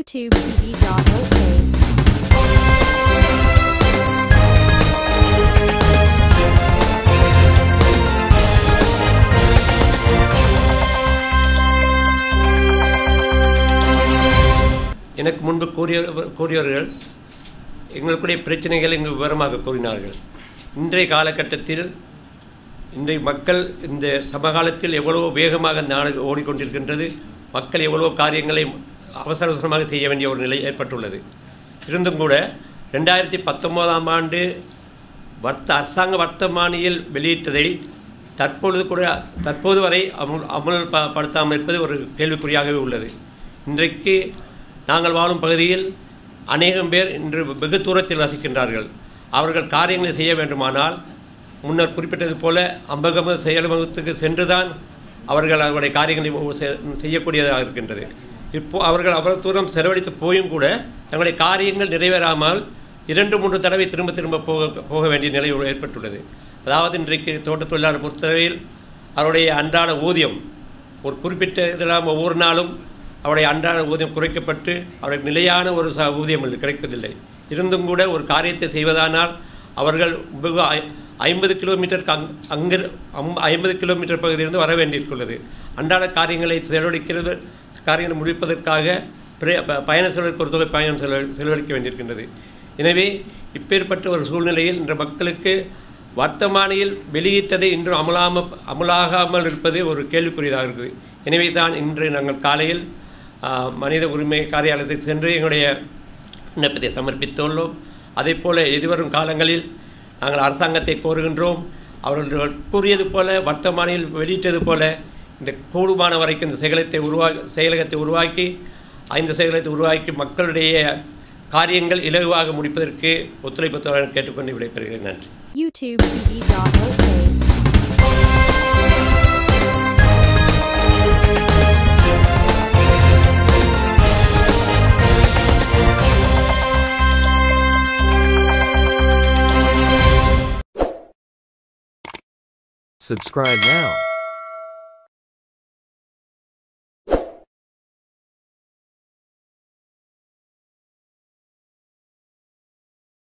youtube.tv.ok. எனக்கு முன்பு கூறிய கூறியவர்கள் எங்களுக்குடைய பிரச்சனைகளை இங்கு விவரமாக கூறினார்கள் இன்றைய காலகட்டத்தில் இன்றைய மக்கள் இந்த சமகாலத்தில் எவ்வளவோ வேகமாக நாடு ஓடிக்கொண்டிருக்கின்றது மக்கள் எவ்வளவோ காரியங்களை அவசர அவசரமாக செய்ய வேண்டிய ஒரு நிலை ஏற்பட்டுள்ளது. இருந்தும் கூட ரெண்டாயிரத்தி பத்தொம்போதாம் ஆண்டு வர்த்த அரசாங்க வர்த்தமானியில் வெளியிட்டதை தற்பொழுது கூட தற்போது வரை அமுல் அமுல் படுத்தாமல் இருப்பது ஒரு கேள்விக்குறியாகவே உள்ளது. இன்றைக்கு நாங்கள் வாழும் பகுதியில் அநேகம் பேர் இன்று வெகு தூரத்தில் வசிக்கின்றார்கள். அவர்கள் காரியங்களை செய்ய வேண்டுமானால் முன்னர் குறிப்பிட்டது போல அம்பகம செயலகத்துக்கு சென்றுதான் அவர்கள் அவருடைய காரியங்களை செ- செய்யக்கூடியதாக இருக்கின்றது. இப்போ அவர்கள் அவ்வளவு தூரம் செலவழித்து போயும் கூட தங்களுடைய காரியங்கள் நிறைவேறாமல் இரண்டு மூன்று தடவை திரும்ப திரும்ப போக போக வேண்டிய நிலை ஏற்பட்டுள்ளது. அதாவது இன்றைக்கு தோட்ட தொழிலாளர் பொறுத்தவரையில் அவருடைய அன்றாட ஊதியம் ஒரு குறிப்பிட்ட இதெல்லாம் ஒவ்வொரு நாளும் அவருடைய அன்றாட ஊதியம் குறைக்கப்பட்டு அவருக்கு நிலையான ஒரு ச ஊதியம் கிடைப்பதில்லை. இருந்தும் கூட ஒரு காரியத்தை செய்வதானால் அவர்கள் வெகு ஐம்பது கிலோமீட்டருக்கு அங் அங்கு அம் ஐம்பது கிலோமீட்டர் பகுதியிலிருந்து வர வேண்டியிருக்குள்ளது அன்றாட காரியங்களை செலவழிக்கிறது காரியங்களை முடிப்பதற்காக ப- பயண செலவுக்கு ஒரு தொகை பயணம் செலவ செலவழிக்க வேண்டியிருக்கின்றது. எனவே இப்பேற்பட்ட ஒரு சூழ்நிலையில் இன்று மக்களுக்கு வர்த்தமானியில் வெளியிட்டதை இன்றும் அமலாம அமலாகாமல் இருப்பது ஒரு கேள்விக்குரியதாக இருக்குது. எனவே தான் இன்று நாங்கள் காலையில் மனித உரிமை காரியாலயத்துக்கு சென்று எங்களுடைய விண்ணப்பத்தை சமர்ப்பித்துள்ளோம். அதே போல எதிர்வரும் காலங்களில் நாங்கள் அரசாங்கத்தை கோருகின்றோம். அவர்கள் கூறியது போல வர்த்தமானியில் வெளியிட்டது போல இந்த கூடுமான வரைக்கும் இந்த செயலகத்தை உருவா செயலகத்தை உருவாக்கி இந்த செயலகத்தை உருவாக்கி மக்களுடைய காரியங்கள் இலகுவாக முடிப்பதற்கு ஒத்துழைப்பு தர கேட்டுக்கொண்டு விடைபெறுகிறேன். நன்றி. Subscribe now.